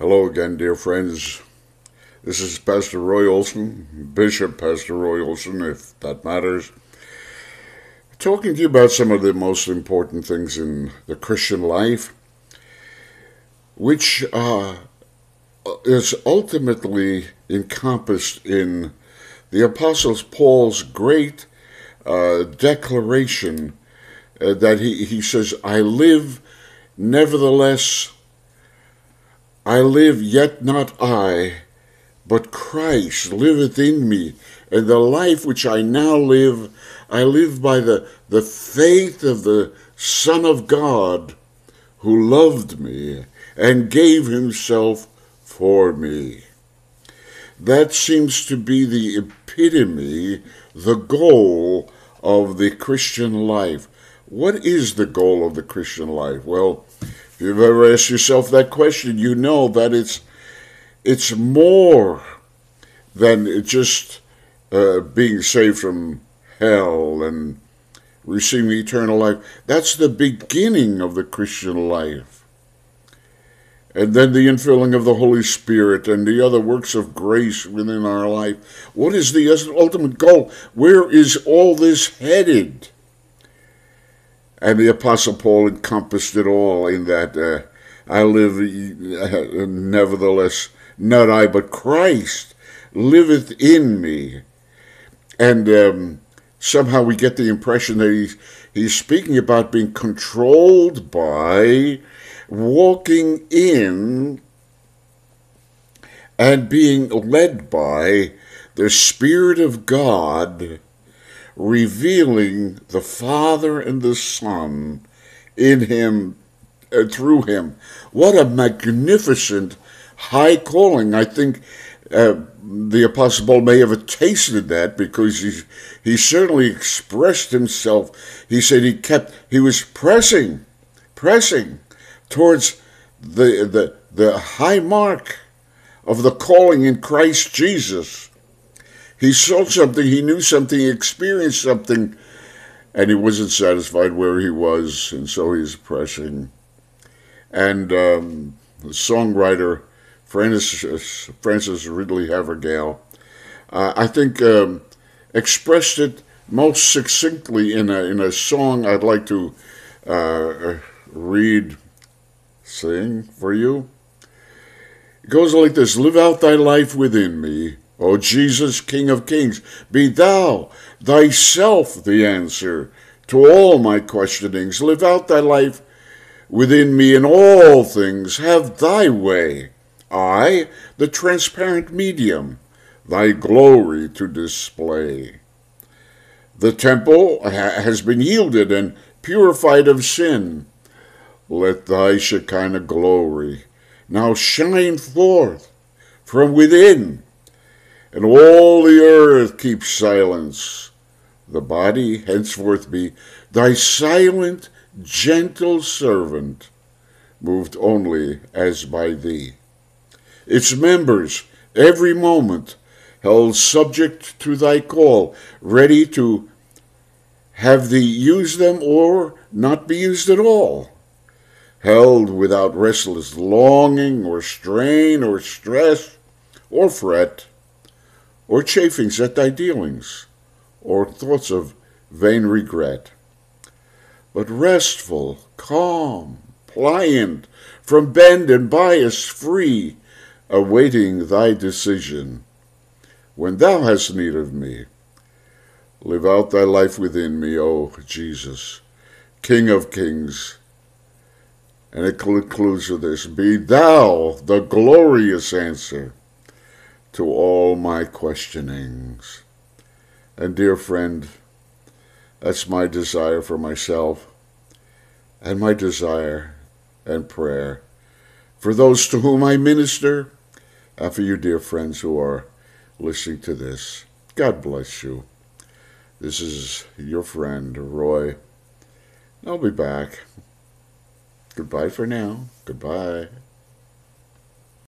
Hello again, dear friends. This is Pastor Roy Olsen, Bishop Pastor Roy Olsen, if that matters, talking to you about some of the most important things in the Christian life, which uh, is ultimately encompassed in the Apostle Paul's great uh, declaration uh, that he, he says, I live, nevertheless, I live, yet not I, but Christ liveth in me. And the life which I now live, I live by the, the faith of the Son of God who loved me and gave himself for me. That seems to be the epitome, the goal of the Christian life. What is the goal of the Christian life? Well, if you've ever asked yourself that question, you know that it's it's more than just uh, being saved from hell and receiving eternal life. That's the beginning of the Christian life. And then the infilling of the Holy Spirit and the other works of grace within our life. What is the ultimate goal? Where is all this headed? And the Apostle Paul encompassed it all in that uh, I live, uh, nevertheless, not I, but Christ liveth in me. And um, somehow we get the impression that he's, he's speaking about being controlled by, walking in, and being led by the Spirit of God revealing the Father and the Son in him uh, through him. What a magnificent high calling. I think uh, the Apostle Paul may have tasted that because he, he certainly expressed himself. He said he kept, he was pressing, pressing towards the, the, the high mark of the calling in Christ Jesus. He saw something, he knew something, he experienced something, and he wasn't satisfied where he was, and so he's pressing. And um, the songwriter Francis, Frances Ridley Havergal, uh, I think, um, expressed it most succinctly in a, in a song I'd like to uh, read, sing for you. It goes like this Live out thy life within me O Jesus, King of kings, be thou thyself the answer to all my questionings. Live out thy life within me in all things. Have thy way. I, the transparent medium, thy glory to display. The temple ha- has been yielded and purified of sin. Let thy Shekinah glory now shine forth from within and all the earth keep silence. The body henceforth be thy silent, gentle servant, moved only as by thee. Its members, every moment, held subject to thy call, ready to have thee use them or not be used at all, held without restless longing or strain or stress or fret or chafings at thy dealings, or thoughts of vain regret, but restful, calm, pliant, from bend and bias free, awaiting thy decision. When thou hast need of me, live out thy life within me, O Jesus, King of kings. And it concludes with this Be thou the glorious answer to all my questionings. And dear friend, that's my desire for myself and my desire and prayer for those to whom I minister and for you, dear friends who are listening to this. God bless you. This is your friend, Roy. I'll be back. Goodbye for now. Goodbye.